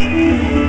Música